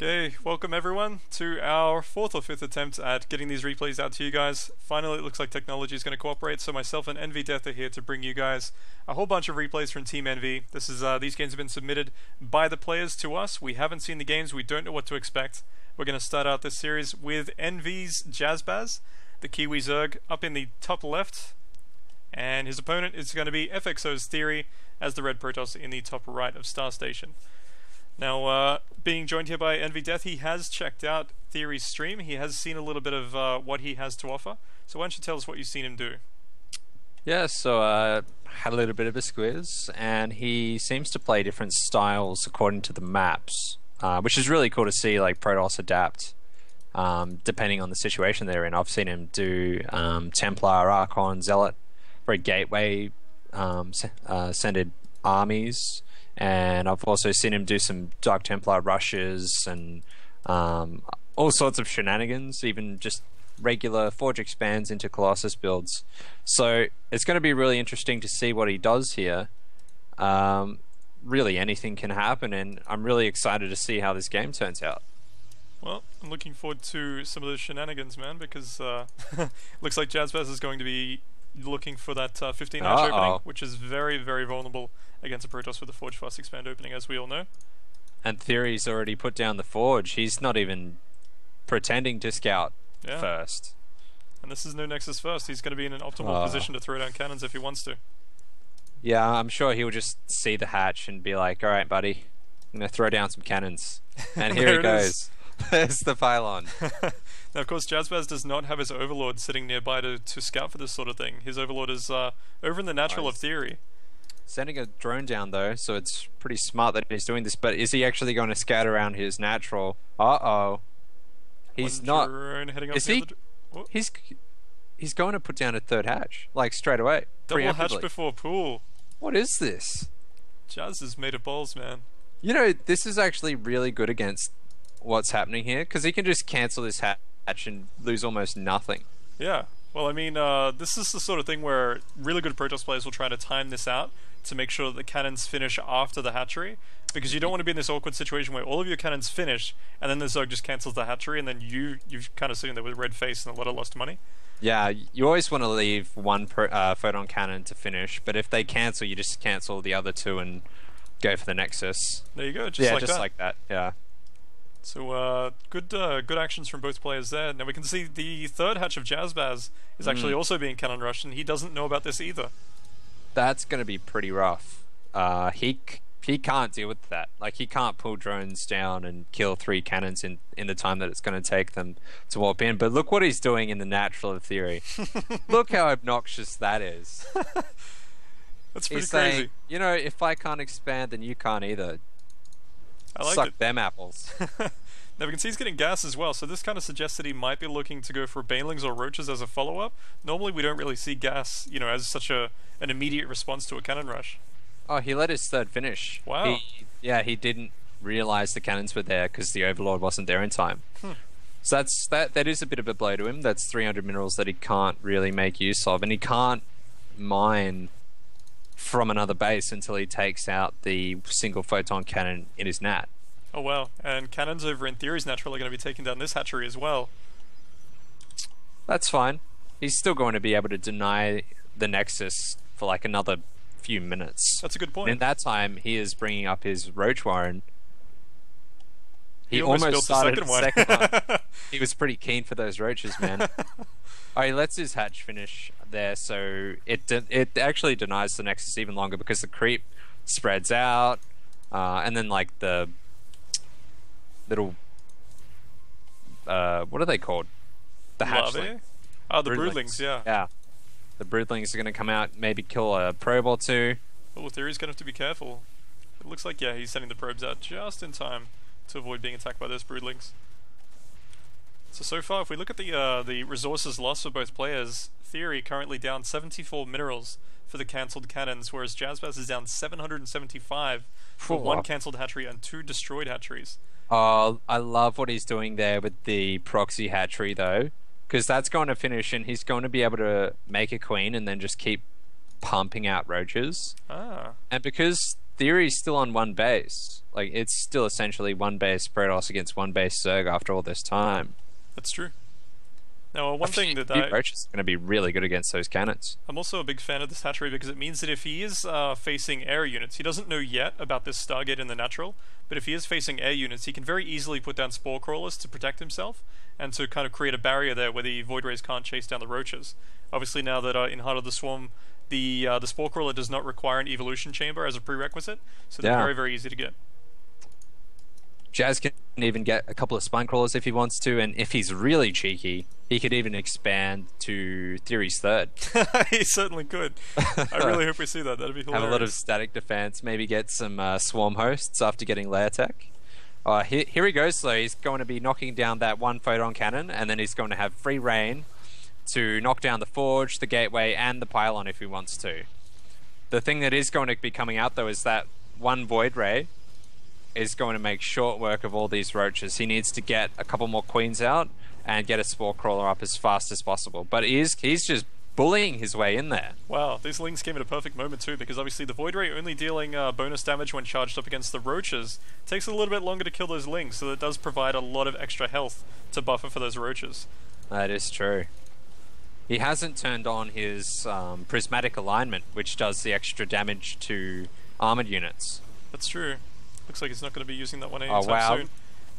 Okay, welcome everyone to our fourth or fifth attempt at getting these replays out to you guys. Finally, it looks like technology is going to cooperate, so myself and Envy Death are here to bring you guys a whole bunch of replays from Team Envy. This is uh, these games have been submitted by the players to us. We haven't seen the games, we don't know what to expect. We're going to start out this series with Envy's JazBas, the Kiwi Zerg, up in the top left, and his opponent is going to be FXO's Theory as the Red Protoss in the top right of Star Station. Now, uh, being joined here by Envy Death, he has checked out Theory's stream. He has seen a little bit of uh, what he has to offer. So why don't you tell us what you've seen him do? Yeah, so uh, had a little bit of a squiz, and he seems to play different styles according to the maps, uh, which is really cool to see. Like Protoss adapt um, depending on the situation they're in. I've seen him do um, Templar, Archon, Zealot, very gateway um, uh, centered armies and I've also seen him do some Dark Templar rushes and um, all sorts of shenanigans, even just regular Forge expands into Colossus builds. So it's going to be really interesting to see what he does here. Um, really, anything can happen, and I'm really excited to see how this game turns out. Well, I'm looking forward to some of those shenanigans, man, because uh, looks like JazBas is going to be looking for that uh, 15 hatch opening, which is very, very vulnerable against a Protoss with a Forge Fast Expand opening, as we all know. And Theory's already put down the Forge. He's not even pretending to scout yeah. first. And this is no Nexus first. He's going to be in an optimal position to throw down cannons if he wants to. Yeah, I'm sure he'll just see the hatch and be like, "All right, buddy, I'm going to throw down some cannons." And here he goes. There's the pylon. now, of course, JazBas does not have his Overlord sitting nearby to, to scout for this sort of thing. His Overlord is uh, over in the natural nice. of theory. Sending a drone down though, so it's pretty smart that he's doing this. But is he actually going to scout around his natural? Uh oh. He's One not. is he? He's he's going to put down a third hatch like straight away. Double hatch before pool. What is this? Jazz is made of balls, man. You know, this is actually really good against what's happening here because he can just cancel this hatch and lose almost nothing. Yeah. Well, I mean, uh, this is the sort of thing where really good Protoss players will try to time this out to make sure that the cannons finish after the hatchery, because you don't want to be in this awkward situation where all of your cannons finish and then the Zerg just cancels the hatchery, and then you you're kind of sitting there with a red face and a lot of lost money. Yeah, you always want to leave one per, uh, photon cannon to finish, but if they cancel, you just cancel the other two and go for the Nexus. There you go, just yeah, like just that. like that. Yeah. So uh, good uh, good actions from both players there. Now we can see the third hatch of JazBas is mm. actually also being cannon rushed, and he doesn't know about this either. That's going to be pretty rough. Uh, he he can't deal with that. Like he can't pull drones down and kill three cannons in in the time that it's going to take them to warp in. But look what he's doing in the natural of theory. look how obnoxious that is. That's pretty he's crazy. Saying, you know, if I can't expand, then you can't either. I like Suck it. them apples. now we can see he's getting gas as well, so this kind of suggests that he might be looking to go for banelings or roaches as a follow-up. Normally we don't really see gas, you know, as such a an immediate response to a cannon rush. Oh, he let his third finish. Wow. He, yeah, he didn't realize the cannons were there because the Overlord wasn't there in time. Hmm. So that's that. That is a bit of a blow to him. That's 300 minerals that he can't really make use of, and he can't mine from another base until he takes out the single photon cannon in his nat. Oh wow, and cannons over in Theory's natural are going to be taking down this hatchery as well. That's fine. He's still going to be able to deny the Nexus for like another few minutes. That's a good point. And in that time, he is bringing up his Roach Warren. He, he almost, almost started the second one. Second one. he was pretty keen for those roaches, man. All right, he lets his hatch finish there, so it de- it actually denies the Nexus even longer because the creep spreads out, uh, and then like the little uh, what are they called? The hatchlings. Oh, the broodlings. broodlings. Yeah. Yeah. The broodlings are going to come out, maybe kill a probe or two. Well, Theory's going to have to be careful. It looks like yeah, he's sending the probes out just in time to avoid being attacked by those broodlings. So so far, if we look at the uh, the resources lost for both players, Theory currently down 74 minerals for the cancelled cannons, whereas JazBas is down 775 for one cancelled hatchery and two destroyed hatcheries. Oh, I love what he's doing there with the proxy hatchery, though, because that's going to finish, and he's going to be able to make a queen and then just keep pumping out roaches. Ah. And because Theory's still on one base. Like it's still essentially one base Protoss against one base Zerg after all this time. That's true. Now, uh, one thing that I, Roach is going to be really good against those cannons. I'm also a big fan of this hatchery because it means that if he is uh, facing air units, he doesn't know yet about this Stargate in the natural, but if he is facing air units, he can very easily put down spore crawlers to protect himself and to kind of create a barrier there where the Void Rays can't chase down the roaches. Obviously, now that uh, in Heart of the Swarm, the uh, the spore crawler does not require an evolution chamber as a prerequisite, so they're Yeah. very very easy to get. Jazz can even get a couple of spine crawlers if he wants to, and if he's really cheeky, he could even expand to Theory's third. he certainly could. I really hope we see that. That'd be hilarious. Have a lot of static defense, maybe get some uh, swarm hosts after getting lair tech. Uh, here, here he goes, though. He's going to be knocking down that one photon cannon, and then he's going to have free reign to knock down the forge, the gateway, and the pylon if he wants to. The thing that is going to be coming out, though, is that one void ray is going to make short work of all these roaches. He needs to get a couple more queens out and get a spore crawler up as fast as possible. But he is, he's just bullying his way in there. Wow, these lings came at a perfect moment too, because obviously the Void Ray only dealing uh, bonus damage when charged up against the roaches takes a little bit longer to kill those lings, so it does provide a lot of extra health to buffer for those roaches. That is true. He hasn't turned on his um, prismatic alignment, which does the extra damage to armored units. That's true. Looks like he's not going to be using that one oh, anytime oh, wow. soon.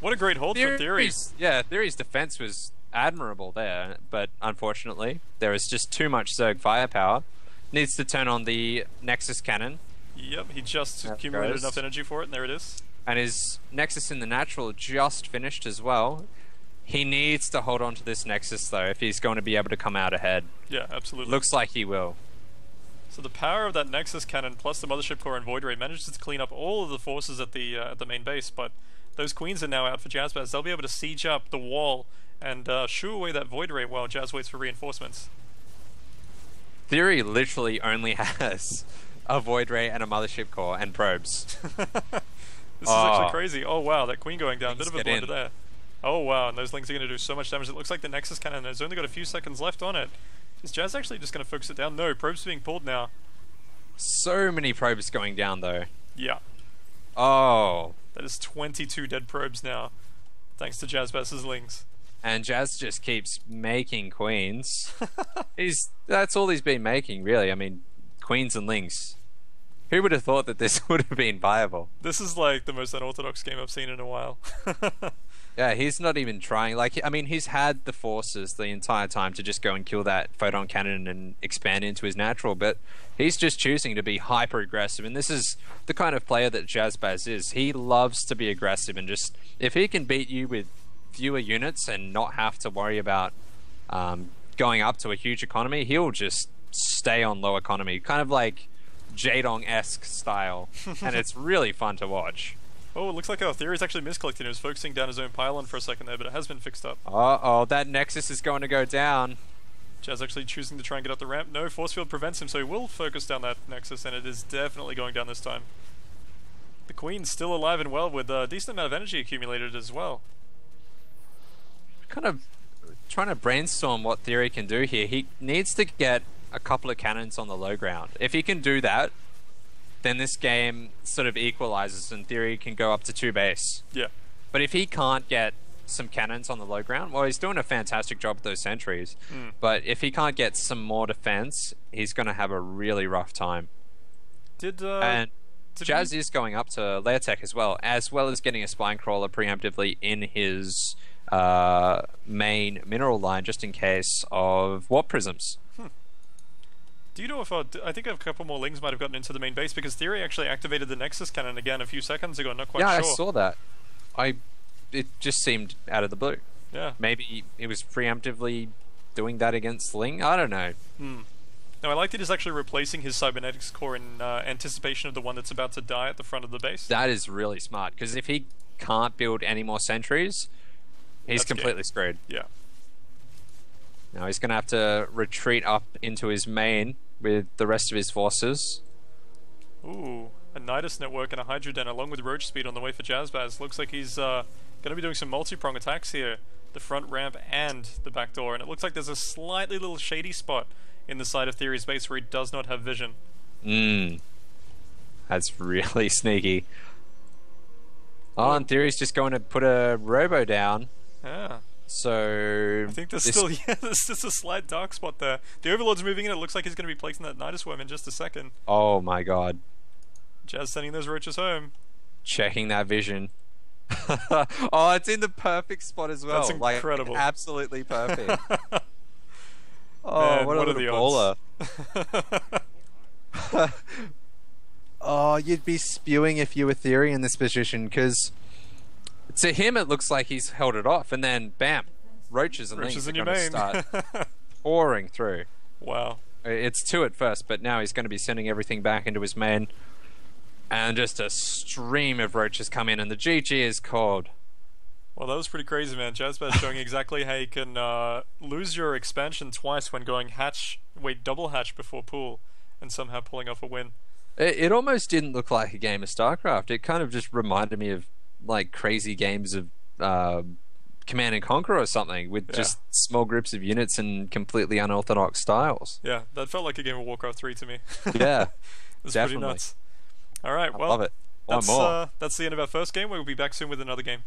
What a great hold for Theory. Theory's, yeah, Theory's defense was admirable there, but unfortunately, there is just too much Zerg firepower. Needs to turn on the Nexus cannon, Yep, he just There accumulated goes. enough energy for it, and there it is. and his Nexus in the natural just finished as well. He needs to hold on to this Nexus though if he's going to be able to come out ahead. Yeah, absolutely. Looks like he will. So the power of that Nexus cannon plus the Mothership Core and Void Ray manages to clean up all of the forces at the uh, at the main base, but those queens are now out for jazz, JazBas. They'll be able to siege up the wall and uh, shoo away that Void Ray while Jazz waits for reinforcements. Theory literally only has a Void Ray and a Mothership Core and probes. This is Oh. actually crazy. Oh wow, that queen going down. Bit of a blunder there. Oh wow, and those links are going to do so much damage. It looks like the Nexus cannon has only got a few seconds left on it. Is Jazz actually just going to focus it down? No, probes being pulled now. So many probes going down though. Yeah, Oh, that is 22 dead probes now, thanks to Jazz JazBas's lings. and Jazz just keeps making queens. he's that's all he's been making, really. I mean, queens and lings. Who would have thought that this would have been viable? This is like the most unorthodox game I've seen in a while. Yeah, he's not even trying. Like, I mean, he's had the forces the entire time to just go and kill that photon cannon and expand into his natural, but he's just choosing to be hyper aggressive. And this is the kind of player that JazBas is. He loves to be aggressive and just if he can beat you with fewer units and not have to worry about um, going up to a huge economy, he'll just stay on low economy, kind of like Jaedong esque style, and it's really fun to watch. Oh, it looks like our theory's actually miscollected. He was focusing down his own pylon for a second there, but it has been fixed up. Uh oh, that Nexus is going to go down. Jazz actually choosing to try and get up the ramp. No, force field prevents him, so he will focus down that Nexus, and it is definitely going down this time. The Queen's still alive and well with a decent amount of energy accumulated as well. kind of trying to brainstorm what Theory can do here. He needs to get a couple of cannons on the low ground. If he can do that, then this game sort of equalizes and Theory can go up to two base. Yeah. But if he can't get some cannons on the low ground, well, he's doing a fantastic job with those sentries. Mm. But if he can't get some more defense, he's going to have a really rough time. Did uh, and did Jazz we- is going up to lair tech as well, as well as getting a spine crawler preemptively in his uh, main mineral line, just in case of warp prisms. Do you know if uh, I think a couple more lings might have gotten into the main base because Theory actually activated the Nexus cannon again a few seconds ago. Not quite yeah, sure. I saw that. I it just seemed out of the blue. Yeah. Maybe he was preemptively doing that against Ling. I don't know. Hmm. Now I like that he's actually replacing his cybernetics core in uh, anticipation of the one that's about to die at the front of the base. That is really smart because if he can't build any more sentries, he's That's game. completely screwed. yeah. Now he's going to have to retreat up into his main with the rest of his forces. Ooh, a Nydus network and a Hydra Den along with Roach Speed on the way for JazBas. Looks like he's uh, going to be doing some multi-prong attacks here. The front ramp and the back door. And it looks like there's a slightly little shady spot in the side of Theory's base where he does not have vision. Mm. That's really sneaky. Oh, in theory, he's just going to put a robo down. Yeah. So I think there's still yeah, there's just a slight dark spot there. The Overlord's moving in. It looks like he's going to be placing that Nydus Worm in just a second. Oh my god, Jazz sending those roaches home. checking that vision. oh, it's in the perfect spot as well. That's Like, incredible. absolutely perfect. oh, Man, what a what are little the baller. Oh, you'd be spewing if you were Theory in this position because to him it looks like he's held it off, and then bam, roaches and roaches in are going to start pouring through. wow. It's two at first, but now he's going to be sending everything back into his main, and just a stream of roaches come in, and the GG is called. Well, that was pretty crazy, man. JazBas showing exactly how you can uh, lose your expansion twice when going hatch, wait, double hatch before pool, and somehow pulling off a win. It, it almost didn't look like a game of StarCraft. It kind of just reminded me of like crazy games of uh, Command and Conquer or something with Yeah. just small groups of units and completely unorthodox styles. Yeah, that felt like a game of Warcraft 3 to me. Yeah, It was pretty Definitely. nuts. All right, I well, love it. One that's more. uh, that's the end of our first game. We'll be back soon with another game.